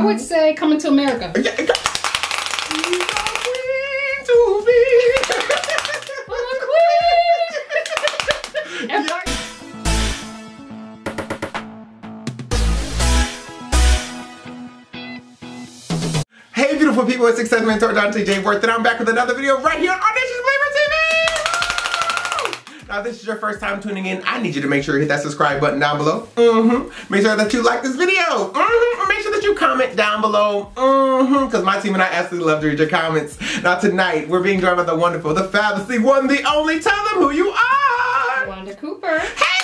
I would say Coming to America. Yeah, it- She's a queen to be. Hey beautiful people, it's Success Mentor Dante J. Worth and I'm back with another video right here on Audition Flavor TV! Now if this is your first time tuning in, I need you to make sure you hit that subscribe button down below. Mm-hmm. Make sure that you like this video. Mm-hmm. Make sure that you comment down below. Mm-hmm. Because my team and I absolutely love to read your comments. Now tonight, we're being joined by the wonderful, the fabulous, the one, the only. Tell them who you are! Wanda Cooper. Hey,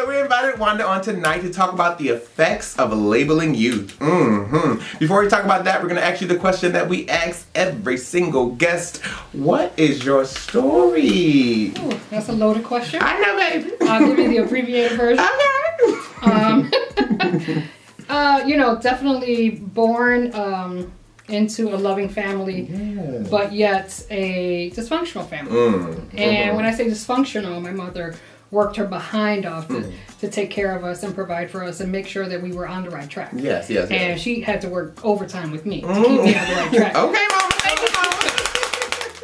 So we invited Wanda on tonight to talk about the effects of labeling youth. Mm-hmm. Before we talk about that, we're gonna ask you the question that we ask every single guest. What is your story? Ooh, that's a loaded question. I know, baby. I'll give you the abbreviated version. Okay. Um, uh, you know, definitely born um, into a loving family, but yet a dysfunctional family. Mm. And when I say dysfunctional, my mother worked her behind off to, to take care of us and provide for us and make sure that we were on the right track. Yes, yes, And yes. she had to work overtime with me to keep me on the right track. Okay, mama. Thank you, mama.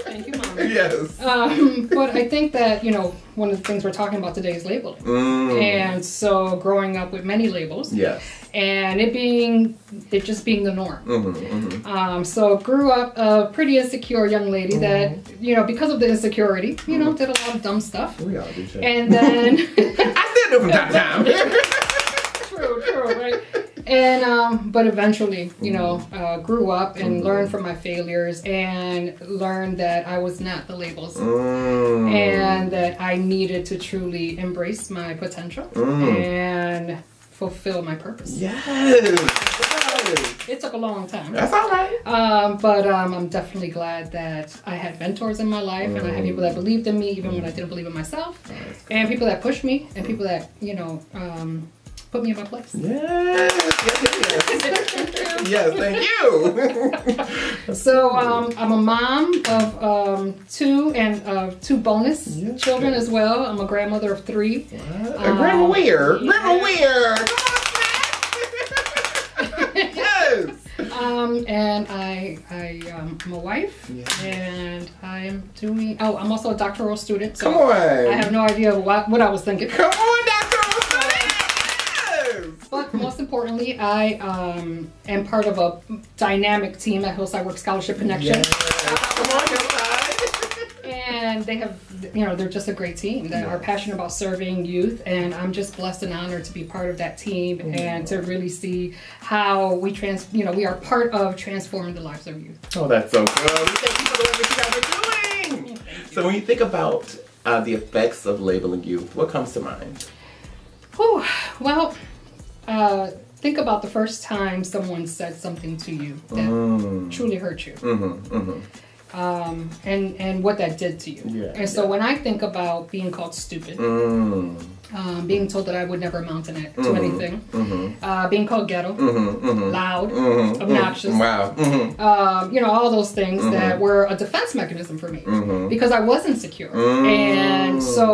Thank you, Mama. Yes. Um, but I think that, you know, one of the things we're talking about today is labeling. Mm. And so growing up with many labels Yes. And it being, it just being the norm. Mm-hmm, mm-hmm. Um, so grew up a pretty insecure young lady that, you know, because of the insecurity, you know, did a lot of dumb stuff. We all do. And then, I still do from time to time. true, true, right? And, um, but eventually, you know, uh, grew up and learned from my failures and learned that I was not the labels. Mm. and that I needed to truly embrace my potential Mm. and fulfill my purpose. Yes. It took a long time. That's all right. Um, but um, I'm definitely glad that I had mentors in my life and I had people that believed in me even when I didn't believe in myself, and people that pushed me and people that you know um, put me in my place. Yes. Yes. Yes. yes thank you. So um, I'm a mom of um, two and uh, two bonus Yes. children as well. I'm a grandmother of three. What? Uh, Grandma Weir. Grandma. Weir. Come on, Smack. yes. Um, and I, I, um, I'm a wife, Yeah. and I'm doing. Oh, I'm also a doctoral student. So Come on. I have no idea what, what I was thinking. Come on, importantly, I um, am part of a dynamic team at Hillside Work Scholarship Connection, Yes. And they have, you know, they're just a great team that are passionate about serving youth, and I'm just blessed and honored to be part of that team and to really see how we trans, you know, we are part of transforming the lives of youth. Oh, that's so good. Thank you for the work that you guys are doing. So when you think about uh, the effects of labeling youth, what comes to mind? Whew. Well, uh, think about the first time someone said something to you that Mm. truly hurt you, Mm-hmm, mm-hmm. um, and and what that did to you. Yeah, and so yeah. when I think about being called stupid, Mm. um, being told that I would never amount to, to Mhm. anything, Mm-hmm. uh, being called ghetto, Mm-hmm. Mm-hmm. loud, Mm-hmm. obnoxious. Wow. Mm-hmm. um, you know, all those things that were a defense mechanism for me Mm-hmm. because I was insecure. Mm. And so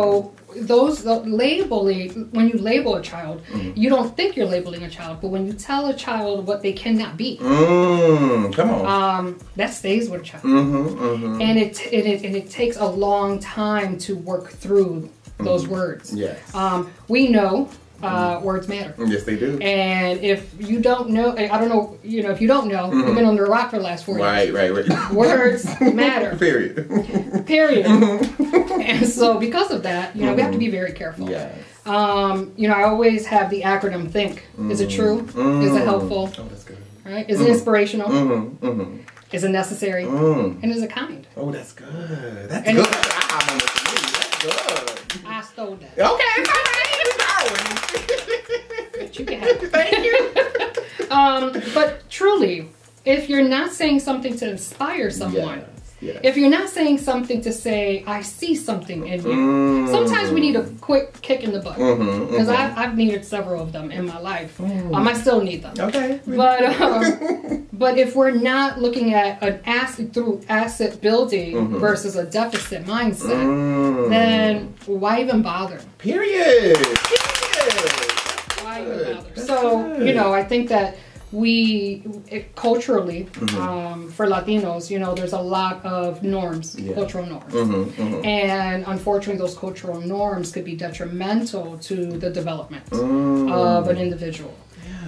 those labeling when you label a child, Mm. you don't think you're labeling a child, but when you tell a child what they cannot be, Mm. Come on. um, that stays with a child. Mm-hmm. Mm-hmm. And it, it, it and it takes a long time to work through those words. Mm-hmm. Yes. Um, we know uh, words matter. yes, they do. And if you don't know, I don't know, you know, if you don't know, you've been under a rock for the last four Right, years. right, right. Words matter. Period. period. and so because of that, you know, we have to be very careful. yes. Um, you know, I always have the acronym think. Is it true? Is it helpful? Oh, that's good. Right? Is it inspirational? Mm-hmm. Mm-hmm. Is it necessary? Mm. And is it kind? Oh, that's good. That's And- good. That's an aha moment for me. That's good. I stole that. Okay, all right. Keep But you can have. Thank you. Um, but truly, if you're not saying something to inspire someone, Yes, yes. if you're not saying something to say, I see something in you, Mm. sometimes we need a quick kick in the butt. Because mhm. I've, I've needed several of them in my life. Um, I still need them. Okay. But um, but if we're not looking at an asset through asset building versus a deficit mindset, Mm. then why even bother? Period. Period. Why even Good. bother? other. so good. you know, I think that we it, culturally Mm-hmm. um, for Latinos, you know, there's a lot of norms, Yeah. cultural norms, Mm-hmm, and unfortunately, those cultural norms could be detrimental to the development Mm. of an individual.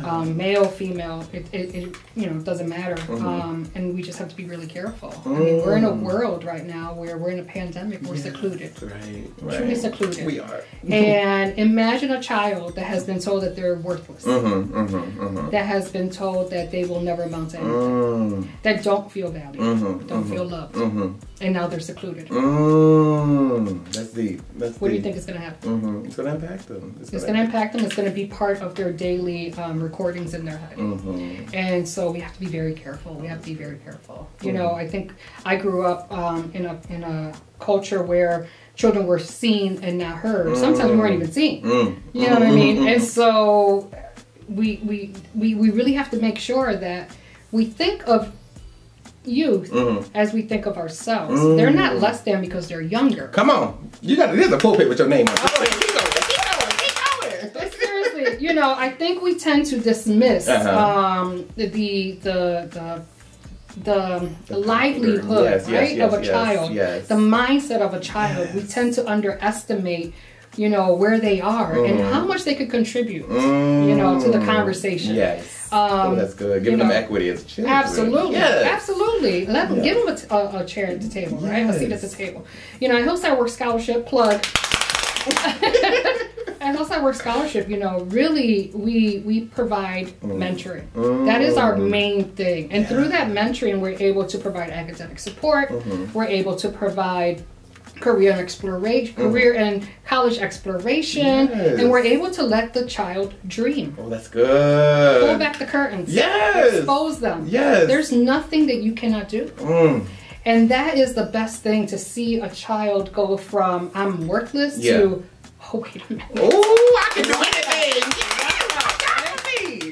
Um, male, female, it, it, it you know it doesn't matter, Mm-hmm. um, and we just have to be really careful. I mean, we're in a Mm. world right now where we're in a pandemic, we're secluded. Right, Truly secluded. We are. And imagine a child that has been told that they're worthless, Mm-hmm, mm-hmm, mm-hmm. that has been told that they will never amount to anything, Mm, that don't feel valued, Mhm, don't feel loved, mm-hmm. and now they're secluded. Mm, that's deep. That's What do you think is going to happen? Mm-hmm. It's gonna impact them. It's going to impact them. It's going to be part of their daily um, recordings in their head. Mm-hmm. And so we have to be very careful. We have to be very careful. You know, I think I grew up um, in a in a culture where children were seen and not heard. Sometimes we weren't even seen. Mm. You know what I mean? And so we we we we really have to make sure that we think of youth Mhm. as we think of ourselves. They're not less than because they're younger. Come on, you got there's a pulpit with your name on. it. Keep going, keep going, keep going, But keep going. seriously, you know, I think we tend to dismiss Uh-huh. um, the the the the the, livelihood yes, yes, right yes, of a yes, child, yes. the mindset of a child. We tend to underestimate, you know, where they are and Mhm. how much they could contribute, you know, to the Mm. conversation. Yes. Um, oh, that's good. Giving them know, equity as children. Absolutely, Yes. absolutely. Let them Yes. give them a, t- a- a chair at the table, right? A seat at the table. You know, at Hillside Work Scholarship plug. at Hillside Work Scholarship, you know, really we we provide mentoring. That is our Mm. main thing, and through that mentoring, we're able to provide academic support. Mm-hmm. We're able to provide career and exploration, career and college exploration, Mm-hmm. Yes. and we're able to let the child dream. Oh, that's good. Pull back the curtains. Yes. Expose them. Yes. There's nothing that you cannot do. Mm. And that is the best thing to see a child go from I'm worthless Yeah. to oh wait a minute. Oh, I can do anything.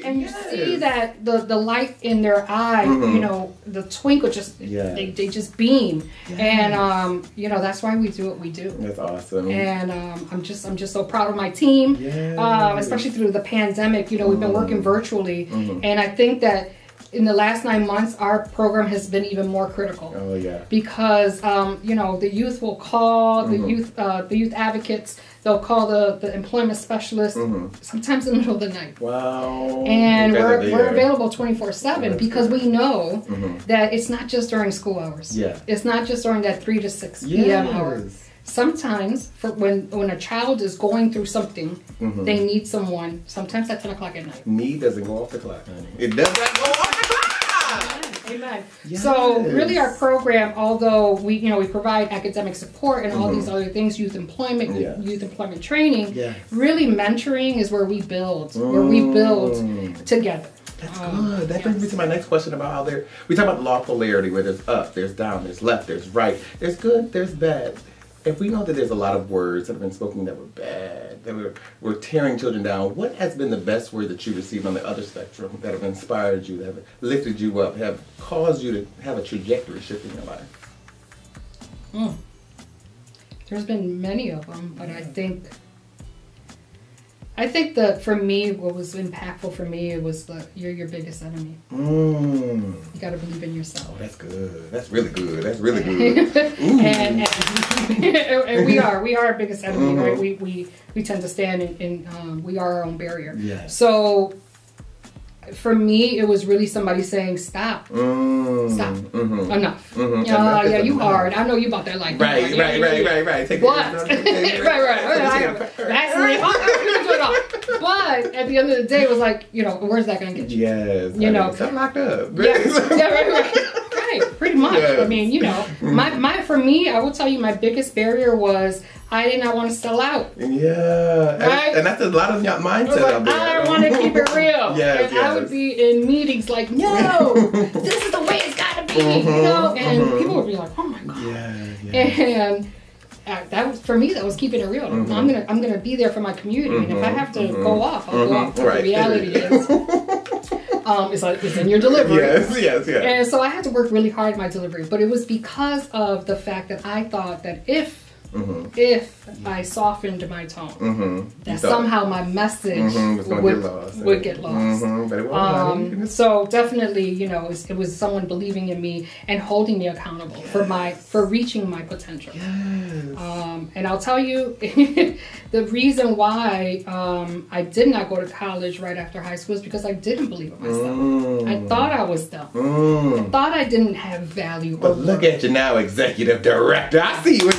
Yeah, And you yes. see that the, the light in their eye, Mhm. you know, the twinkle just Yes. they, they just beam. Yes. And um, you know, that's why we do what we do. That's awesome. And um, I'm just I'm just so proud of my team, Yes. um, especially through the pandemic. You know, we've been working virtually, Mhm. and I think that in the last nine months, our program has been even more critical oh yeah. because um, you know the youth will call the Mhm. youth uh, the youth advocates. They'll call the, the employment specialist Mhm. sometimes in the middle of the night. Wow. And You we're, we're available 24 7 because good. we know Mhm. that it's not just during school hours. Yeah. It's not just during that 3 to 6 p.m. hour. Yes. Sometimes, for when when a child is going through something, Mhm. they need someone. Sometimes at ten o'clock at night. Need doesn't go off the clock, honey. It does not go off the clock. Amen. Yes. So really, our program, although we you know we provide academic support and all Mhm. these other things, youth employment, Yes. youth employment training, Yes. really mentoring is where we build, where we build Mm. together. That's Um, good. That brings me to my next question about how they're. We talk about law polarity, where there's up, there's down, there's left, there's right, there's good, there's bad. If we know that there's a lot of words that have been spoken that were bad, that were, were tearing children down, what has been the best word that you received on the other spectrum that have inspired you, that have lifted you up, have caused you to have a trajectory shift in your life? Mm. There's been many of them, but I think I think that for me, what was impactful for me was the you're your biggest enemy. Mmm. You got to believe in yourself. Oh, that's good. That's really good. That's really good. And, and, and we are we are our biggest enemy, Mhm. right? We we we tend to stand in, in um, we are our own barrier. Yes. So for me, it was really somebody saying, "Stop, Mm. Stop. Mhm. enough." Mhm. Yeah, Enough yeah, you hard. I know you about that life. Right, Yeah, right, right, right, right. Take it. right, right, right. Vaccinate. Oh, you can do it. But at the end of the day, it was like, you know, where's that going to get you? Yes. You know. I'm locked up. Yeah, yeah, right, right. Right, pretty much. Yes. I mean, you know, my, my for me, I will tell you, my biggest barrier was I did not want to sell out. Yeah. And, Right? and that's a lot of I mindset like. I want to keep it real. Yes, and I would be in meetings like, no, this is the way it's got be, you know? And mhm. people would be like, oh my God. Yeah, yeah. And uh, that was for me. That was keeping it real. I'm gonna I'm gonna be there for my community, and if I have to go off, I'll go off. Right, the reality is, um, it's like it's in your delivery. yes, yes, yes. And so I had to work really hard at my delivery, but it was because of the fact that I thought that if Mhm. if I softened my tone. Mm-hmm. That somehow my message Mhm, would, get lost. would get lost. Mhm, But it won't. honey. You can Um, so definitely, you know, it was, it was someone believing in me and holding me accountable for my for reaching my potential. Yes. Um, and I'll tell you, the reason why um, I did not go to college right after high school is because I didn't believe in myself. Mm. I thought I was dumb. Mm. Thought I didn't have value. But look at you now, executive director. I see you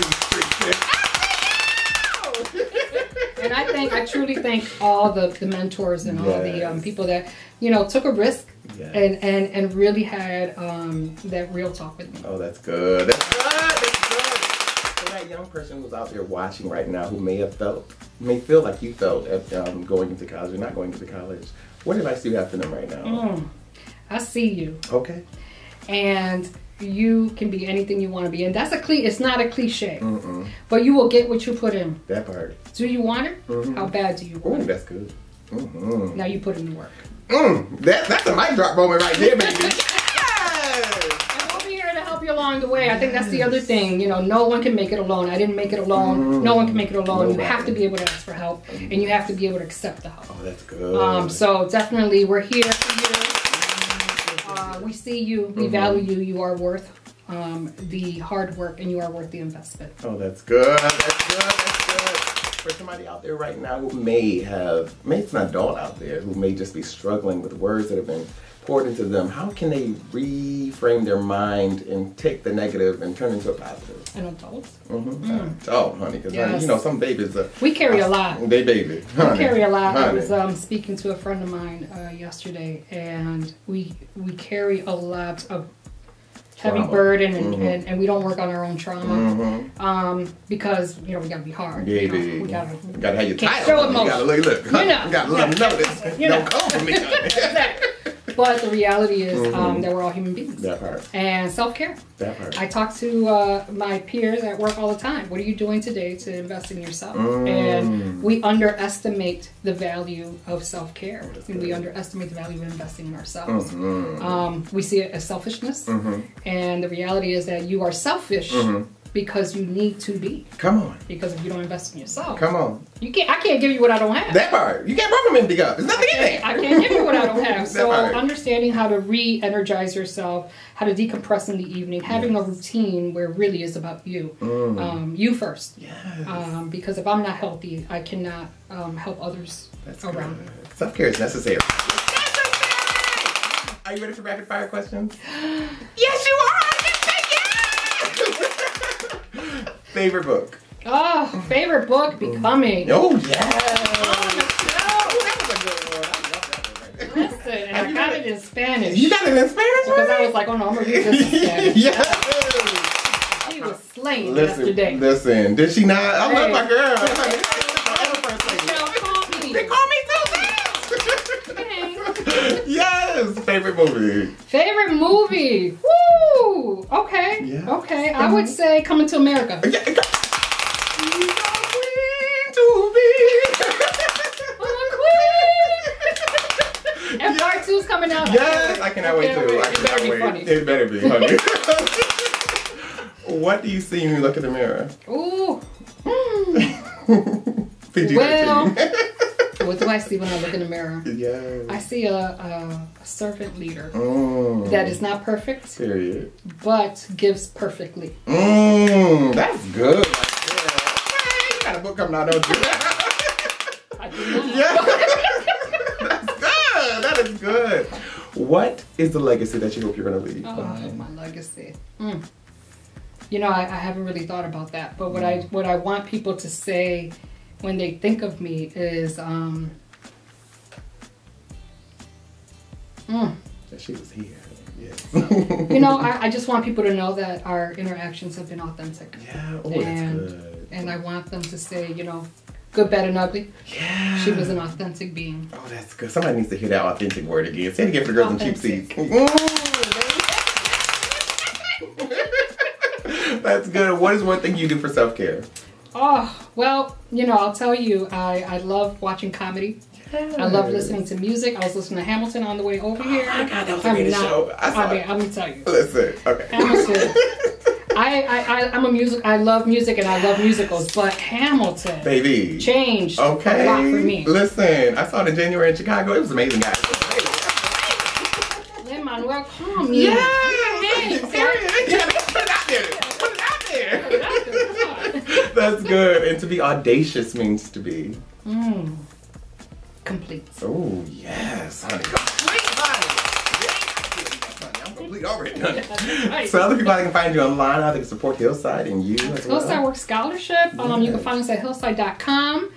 truly thank all the, the mentors and all the um, people that you know took a risk Yes. and, and and really had um, that real talk with me. Oh, that's good. That's good. That's good. For that young person who's out there watching right now who may have felt, may feel like you felt at um, going into college or not going into college, what advice do you have for them right now? Mm, I see you, Okay. and you can be anything you want to be, and that's a cliche. It's not a cliche, Mm-mm. but you will get what you put in. That part. Do you want it? Mhm. How bad do you want it? that's good. Mm-hmm. Now you put in the work. Mm, that, that's a mic drop moment right there, baby. yes! We'll be here to help you along the way. I think that's the other thing. You know, no one can make it alone. I didn't make it alone. No one can make it alone. You have to be able to ask for help, and you have to be able to accept the help. Oh, that's good. Um, so definitely, we're here for you. Uh, we see you. We Mhm. value you. You are worth um, the hard work, and you are worth the investment. Oh, that's good. That's good. That's good. For somebody out there right now who may have, maybe it's an adult out there who may just be struggling with words that have been poured into them, how can they reframe their mind and take the negative and turn it into a positive? And adults, Mm-hmm. Oh, honey, because Yes. you know some babies, uh, we carry a lot. they baby. We carry a lot. I was um, speaking to a friend of mine uh, yesterday, and we we carry a lot of heavy Trauma. burden, and, Mhm. and, and we don't work on our own trauma Mhm. um, because you know we gotta be hard. you know, we gotta. you gotta have your title. show honey. You gotta emotion. look, look. You know. You gotta let them know this. You know. Don't come for me. honey. But the reality is um, Mhm. that we're all human beings. that part. And self care. That part. I talk to uh, my peers at work all the time. What are you doing today to invest in yourself? Mm. And we underestimate the value of self care. And we underestimate the value of investing in ourselves. Mhm. Um, we see it as selfishness. Mhm. And the reality is that you are selfish Mhm. Because you need to be. Come on. Because if you don't invest in yourself, Come on. you can't. I can't give you what I don't have. That part. You can't from empty cup. There's nothing in there. I can't give you what I don't have. So part. understanding how to re-energize yourself, how to decompress in the evening, having a routine where it really is about you, Mm. um, you first. Yes. Um, because if I'm not healthy, I cannot um, help others That's around. good. Self care is necessary. Are you ready for rapid fire questions? yes, you are. Yes. Favorite book? Oh, favorite book, Becoming. Oh yeah. Oh, that was a good one. I love that one right. Listen, I got it in Spanish. You got it in Spanish? because I was like, oh no, I'm gonna read this in Spanish. yes. She was slain Listen, yesterday. listen. Did she not? I love Hey. my girl. Me. They call me too. Yes. Favorite movie. Favorite movie? Woo! Okay. Yeah. Okay. I would say Coming to America. Yeah. You are queen to be. I'm a queen. and part two's coming out. Yes, I cannot wait to. I It better cannot be wait. funny. It better be, honey. what do you see when you look in the mirror? Ooh. Mm. PG Well- What I see when I look in the mirror? yes. I see a, a, a servant leader Mm. that is not perfect, Period. but gives perfectly. Mmm, that's good. Okay, you got a book coming out, don't you? I do not. yeah. that's good. That is good. What is the legacy that you hope you're going to leave? Oh, behind? my legacy. Mm. You know, I, I haven't really thought about that. But what I what I want people to say when they think of me is, um, mm. That she was here. Yes. you know, I, I just want people to know that our interactions have been authentic, yeah. Oh, that's And- good. and I want them to say, you know, good, bad, and ugly. Yeah. She was an authentic being. Oh, that's good. Somebody needs to hear that authentic word again. Say it again for the girls in cheap seats. that's good. What is one thing you do for self care? Oh well, you know, I'll tell you, I I love watching comedy. I love listening to music. I was listening to Hamilton on the way over oh here. Oh my God, that was I'm greatest not- show. I saw I mean, it. I'm gonna tell you. Listen, okay. Hamilton. I, I, I, I'm a music. I love music and I love musicals, but Hamilton Baby. changed Okay. a lot for me. Listen, I saw it in January in Chicago. It was amazing, guys. Lin Manuel, calm me. Yeah. Hey, Period. Yeah, put it out there. Put it out there. Come That's good. And to be audacious means to be. Mm. Complete. Oh, yes, honey. Complete, honey. Yeah. Honey, I'm complete already. Right. So other people I can find you online, they can support Hillside and you as well. Hillside Work Scholarship. Um, you can find us at hillside.com.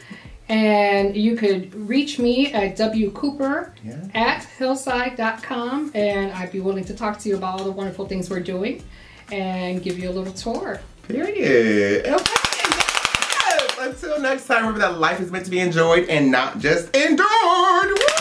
And you could reach me at W Cooper Yeah. at hillside.com. And I'd be willing to talk to you about all the wonderful things we're doing and give you a little tour. Period. Okay until next time, remember that life is meant to be enjoyed and not just endured. Woo!